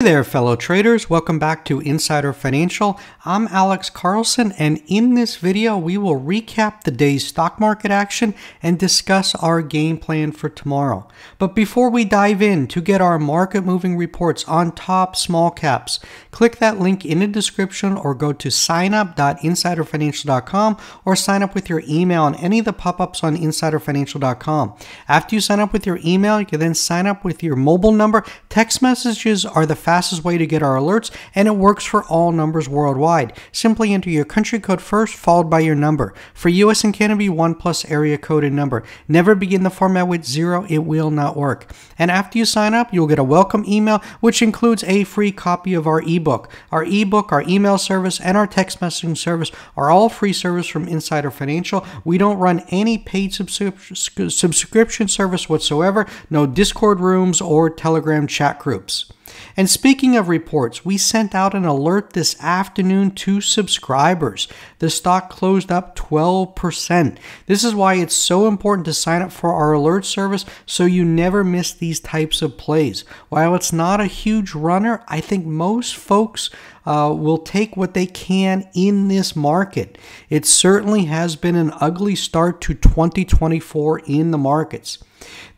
Hey there, fellow traders. Welcome back to Insider Financial. I'm Alex Carlson, and in this video, we will recap the day's stock market action and discuss our game plan for tomorrow. But before we dive in to get our market moving reports on top small caps, click that link in the description or go to signup.insiderfinancial.com or sign up with your email on any of the pop ups on insiderfinancial.com. After you sign up with your email, you can then sign up with your mobile number. Text messages are the fastest way to get our alerts, and it works for all numbers worldwide. Simply enter your country code first, followed by your number. For US and Canada, be 1 plus area code and number. Never begin the format with 0, it will not work. And after you sign up, you'll get a welcome email, which includes a free copy of our ebook. Our ebook, our email service, and our text messaging service are all free service from Insider Financial. We don't run any paid subscription service whatsoever, no Discord rooms or Telegram chat groups. And speaking of reports, we sent out an alert this afternoon to subscribers. The stock closed up 12%. This is why it's so important to sign up for our alert service so you never miss these types of plays. While it's not a huge runner, I think most folks uh, will take what they can in this market. It certainly has been an ugly start to 2024 in the markets.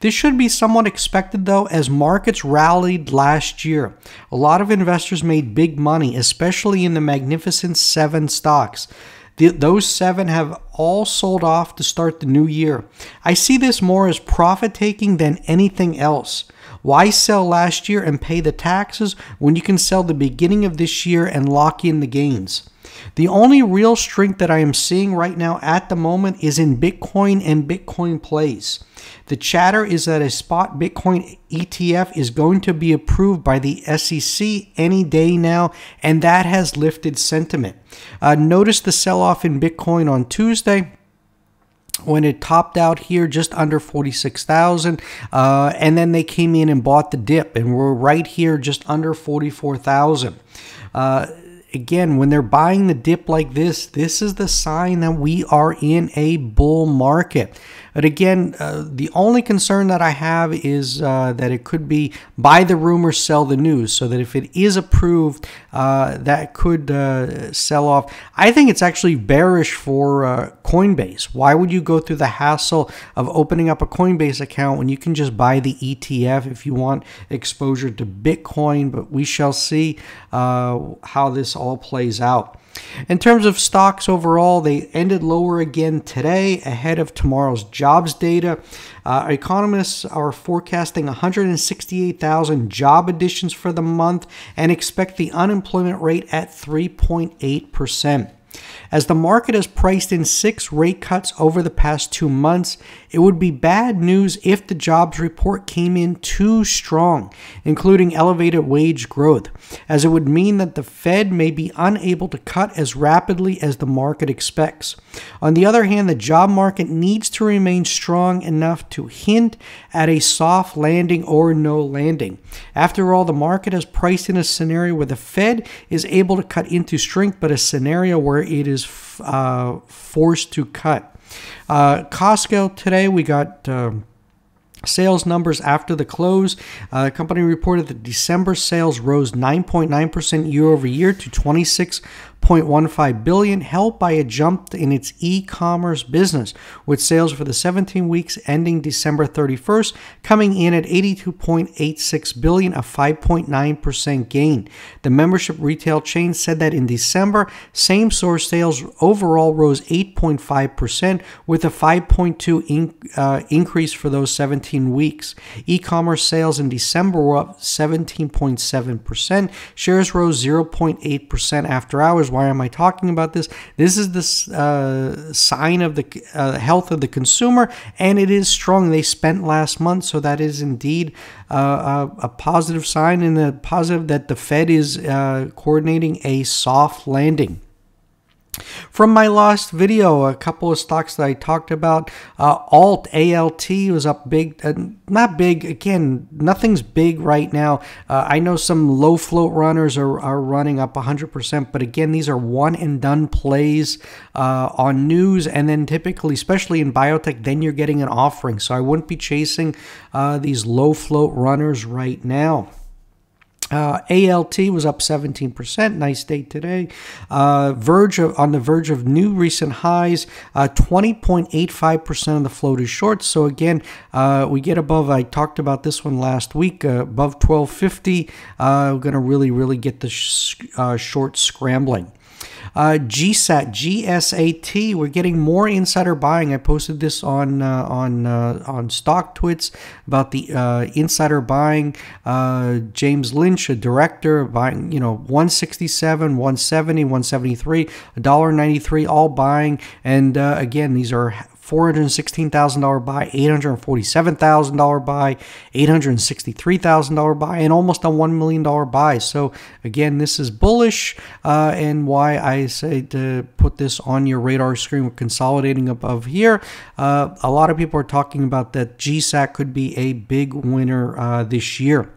This should be somewhat expected though, as markets rallied last year. A lot of investors made big money, especially in the Magnificent Seven stocks. The, those seven have all sold off to start the new year. I see this more as profit taking than anything else. Why sell last year and pay the taxes when you can sell the beginning of this year and lock in the gains? The only real strength that I am seeing right now at the moment is in Bitcoin and Bitcoin plays. The chatter is that a spot Bitcoin ETF is going to be approved by the SEC any day now, and that has lifted sentiment. Uh, notice the sell off in Bitcoin on Tuesday when it topped out here just under 46,000 uh, and then they came in and bought the dip and we're right here just under 44,000 uh, again, when they're buying the dip like this, this is the sign that we are in a bull market. But again, uh, the only concern that I have is uh, that it could be buy the rumor, sell the news. So that if it is approved, uh, that could uh, sell off. I think it's actually bearish for uh, Coinbase. Why would you go through the hassle of opening up a Coinbase account when you can just buy the ETF if you want exposure to Bitcoin? But we shall see uh, how this all plays out. In terms of stocks overall, they ended lower again today ahead of tomorrow's jobs data. Uh, economists are forecasting 168,000 job additions for the month and expect the unemployment rate at 3.8%. As the market has priced in six rate cuts over the past two months, it would be bad news if the jobs report came in too strong, including elevated wage growth, as it would mean that the Fed may be unable to cut as rapidly as the market expects. On the other hand, the job market needs to remain strong enough to hint at a soft landing or no landing. After all, the market has priced in a scenario where the Fed is able to cut into strength, but a scenario where it is uh, forced to cut. Uh, Costco today, we got. Uh, Sales numbers after the close. Uh, the company reported that December sales rose 9.9% year over year to 26 0.15 billion, helped by a jump in its e-commerce business, with sales for the 17 weeks ending December 31st coming in at 82.86 billion, a 5.9% gain. The membership retail chain said that in December, same-store sales overall rose 8.5%, with a 5.2 in, uh, increase for those 17 weeks. E-commerce sales in December were up 17.7%. Shares rose 0.8% after hours why am I talking about this? This is the uh, sign of the uh, health of the consumer, and it is strong. They spent last month, so that is indeed uh, a, a, positive sign, and a positive that the Fed is uh, coordinating a soft landing. From my last video, a couple of stocks that I talked about, uh, Alt ALT was up big, uh, not big, again, nothing's big right now. Uh, I know some low float runners are, are running up 100%, but again, these are one and done plays uh, on news, and then typically, especially in biotech, then you're getting an offering. So I wouldn't be chasing uh, these low float runners right now. Uh, ALT was up 17%. Nice day today. Uh, verge of, on the verge of new recent highs. 20.85% uh, of the float is short. So again, uh, we get above. I talked about this one last week. Uh, above 1250. we're going to really, really get the sh short scrambling. Uh, GSAT, GSAT, we're getting more insider buying. I posted this on uh, on uh, on StockTwits about the uh, insider buying. Uh, James Lynch, a director, buying you know 167, 170, 173, $1.93, all buying. And uh, again, these are $416,000 buy, $847,000 buy, $863,000 buy, and almost a $1 million buy. So, again, this is bullish, uh, and why I say to put this on your radar screen. We're consolidating above here. Uh, a lot of people are talking about that GSAT could be a big winner uh, this year.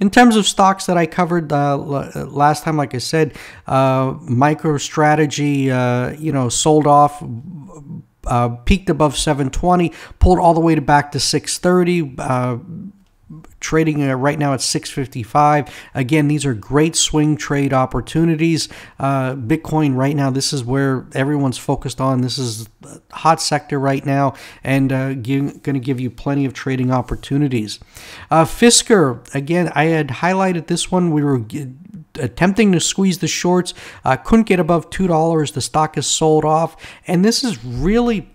In terms of stocks that I covered uh, last time, like I said, uh, MicroStrategy, uh, you know, sold off uh, peaked above 720, pulled all the way to back to 630. Trading uh, right now at 655 again these are great swing trade opportunities. Uh, bitcoin right now this is where everyone's focused on. This is a hot sector right now and uh, going to give you plenty of trading opportunities. Uh, fisker again i had highlighted this one. We were attempting to squeeze the shorts, uh, couldn't get above $2. The stock is sold off. And this is really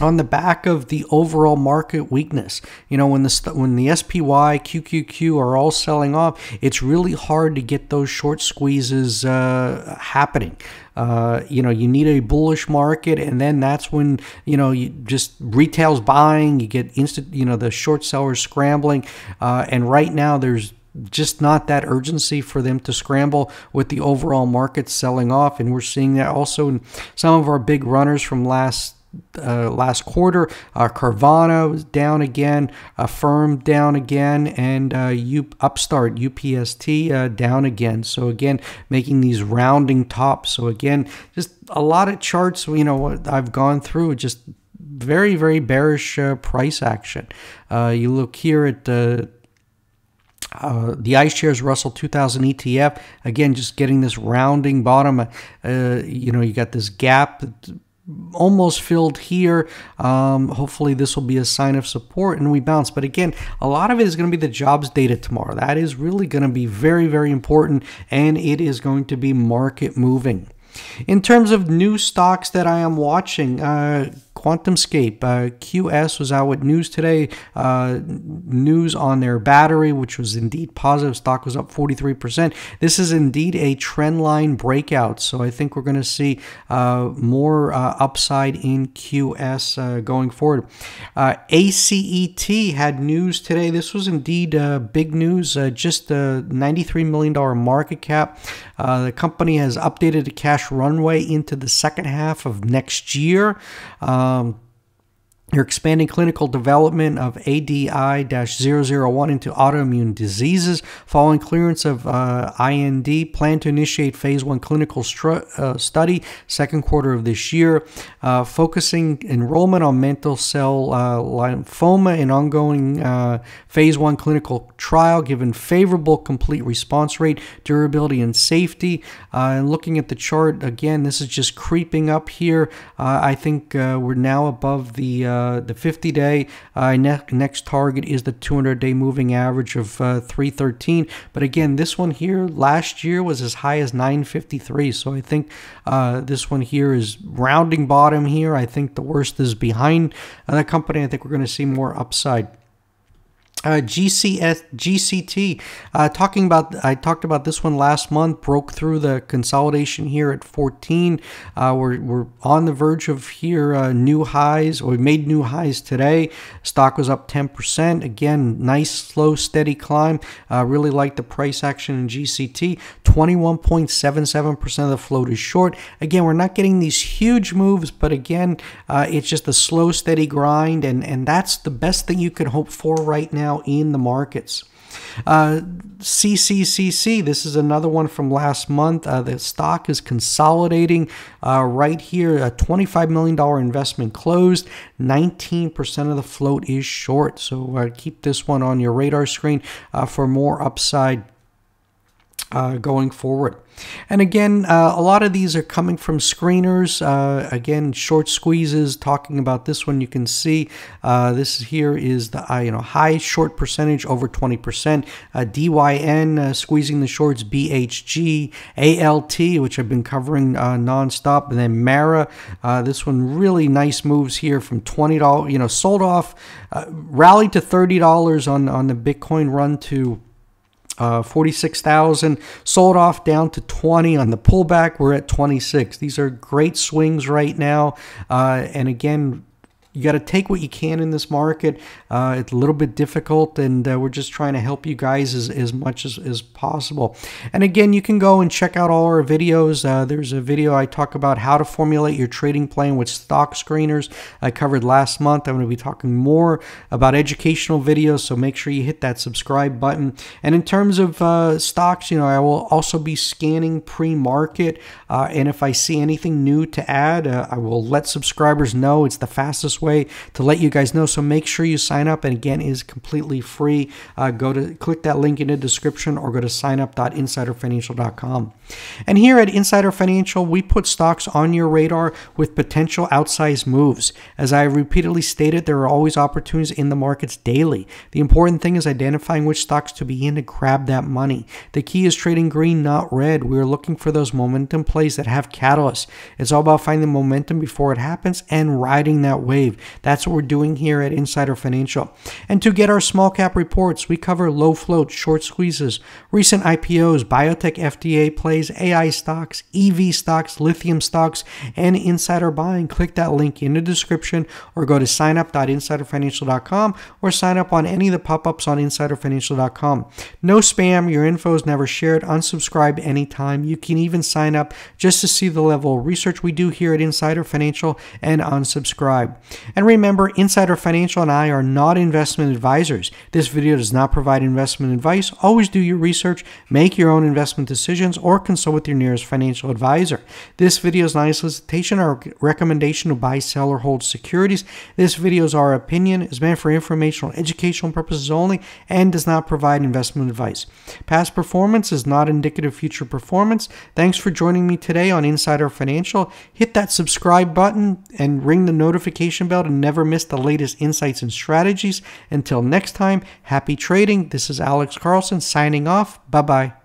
on the back of the overall market weakness. You know, when the when the SPY, QQQ are all selling off, it's really hard to get those short squeezes uh, happening. Uh, you know, you need a bullish market, and then that's when you know you just retail's buying. You get instant, you know, the short sellers scrambling, uh, and right now there's just not that urgency for them to scramble with the overall market selling off. And we're seeing that also in some of our big runners from last uh, last quarter. Uh, Carvana was down again, Affirm down again, and uh, U- Upstart UPST uh, down again. So again, making these rounding tops. So again, just a lot of charts. You know, what I've gone through just very very bearish uh, price action. Uh, you look here at the uh, the iShares Russell 2000 ETF, again, just getting this rounding bottom. Uh, you know, you got this gap almost filled here. Um, hopefully, this will be a sign of support and we bounce. But again, a lot of it is going to be the jobs data tomorrow. That is really going to be very, very important and it is going to be market moving. In terms of new stocks that I am watching, uh, QuantumScape, uh, QS was out with news today. Uh, news on their battery, which was indeed positive. Stock was up 43%. This is indeed a trend line breakout. So I think we're going to see uh, more uh, upside in QS uh, going forward. Uh, ACET had news today. This was indeed big news. just a $93 million market cap. the company has updated the cash runway into the second half of next year. Um, you're expanding clinical development of ADI-001 into autoimmune diseases. Following clearance of uh, IND, plan to initiate phase one clinical uh, study second quarter of this year, uh, focusing enrollment on mantle cell uh, lymphoma and ongoing uh, phase one clinical trial, given favorable complete response rate, durability, and safety. Uh, and looking at the chart again, this is just creeping up here. I think we're now above the uh, the 50 day uh, ne next target is the 200 day moving average of uh, 313 but again this one here last year was as high as 953 so I think uh, this one here is rounding bottom here. I think the worst is behind the company. I think we're going to see more upside uh, GCS GCT uh, talking about I talked about this one last month broke through the consolidation here at 14 uh, we're, we're on the verge of here uh, new highs we made new highs today. Stock was up 10% again nice slow steady climb. Uh, really like the price action in GCT 21.77% of the float is short. Again we're not getting these huge moves but again uh, it's just a slow steady grind and and that's the best thing you can hope for right now now in the markets. Uh, CCCC, this is another one from last month. Uh, the stock is consolidating uh, right here. A $25 million investment closed. 19% of the float is short. So uh, keep this one on your radar screen uh, for more upside uh, going forward. And again, uh, a lot of these are coming from screeners. Uh, again, short squeezes. Talking about this one, you can see uh, this here is the uh, you know high short percentage over 20%. Uh, DYN squeezing the shorts. BHG, ALT, which I've been covering nonstop, and then Mara. this one really nice moves here from $20. You know, sold off, rallied to $30 on on the Bitcoin run to uh, 46,000 sold off down to 20 on the pullback. We're at 26. These are great swings right now. Uh, and again, you got to take what you can in this market. Uh, it's a little bit difficult, and uh, we're just trying to help you guys as, as much as, as possible. And again, you can go and check out all our videos. Uh, there's a video I talk about how to formulate your trading plan with stock screeners I covered last month. I'm going to be talking more about educational videos, so make sure you hit that subscribe button. And in terms of uh, stocks, you know, I will also be scanning pre-market, uh, and if I see anything new to add, uh, I will let subscribers know. It's the fastest way to let you guys know. So make sure you sign up. And again, is completely free. Uh, go to click that link in the description or go to signup.insiderfinancial.com. And here at Insider Financial, we put stocks on your radar with potential outsized moves. As I repeatedly stated, there are always opportunities in the markets daily. The important thing is identifying which stocks to be in to grab that money. The key is trading green, not red. We are looking for those momentum plays that have catalysts. It's all about finding momentum before it happens and riding that wave. That's what we're doing here at Insider Financial. And to get our small cap reports, we cover low float, short squeezes, recent IPOs, biotech FDA plays, AI stocks, EV stocks, lithium stocks, and insider buying. Click that link in the description or go to signup.insiderfinancial.com or sign up on any of the pop ups on insiderfinancial.com. No spam, your info is never shared. Unsubscribe anytime. You can even sign up just to see the level of research we do here at Insider Financial and unsubscribe. And remember, Insider Financial and I are not investment advisors. This video does not provide investment advice. Always do your research, make your own investment decisions, or consult with your nearest financial advisor. This video is not a solicitation or recommendation to buy, sell, or hold securities. This video is our opinion, is meant for informational educational purposes only, and does not provide investment advice. Past performance is not indicative of future performance. Thanks for joining me today on Insider Financial. Hit that subscribe button and ring the notification bell to never miss the latest insights and strategies. Until next time, happy trading. This is Alex Carlson signing off. Bye bye.